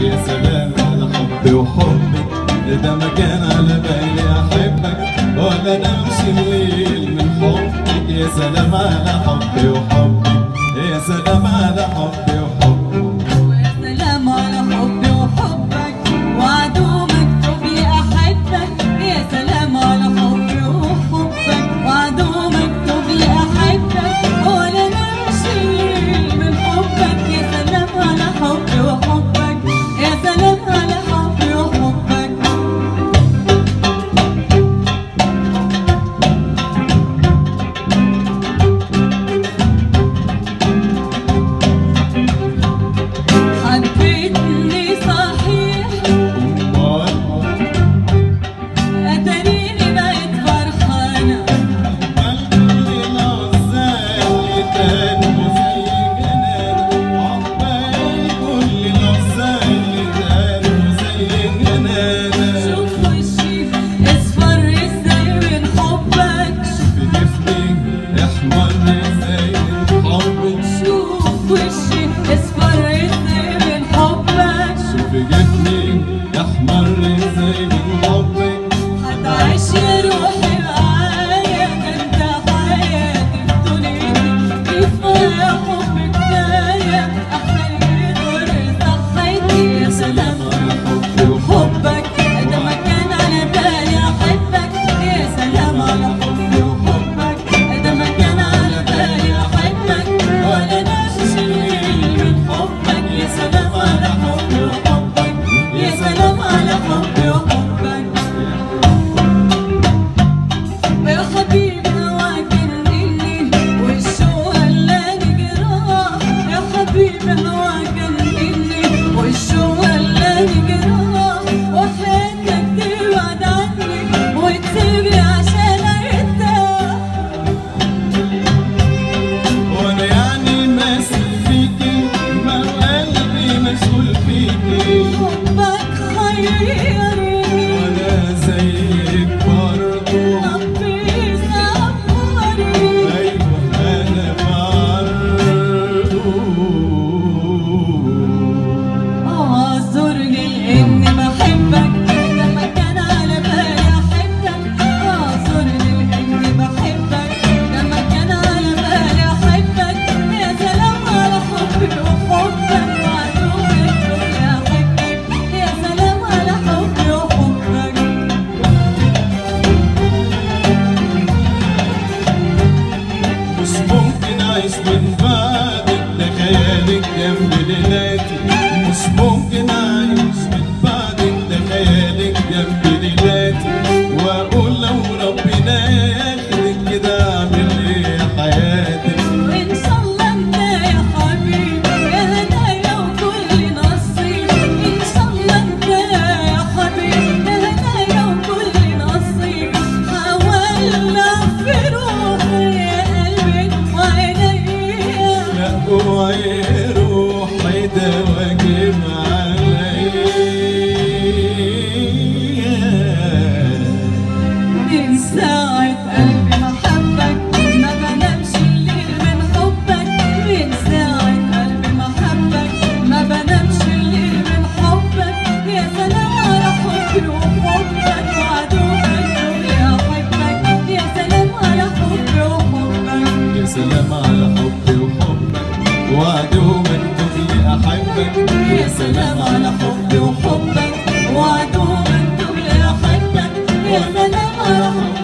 يا سلام على حبي وحبك. ده ما على بالي أحبك ولا أنا الليل من حبك. يا سلام على حبي وحبك. يا سلام على حبي فيكي عايش من بعد ده خالك جنب ليلاتي مش мой حبك يا سلام على حبي وحبك وعدوك أنتم يا حبك يا سلام على حبك.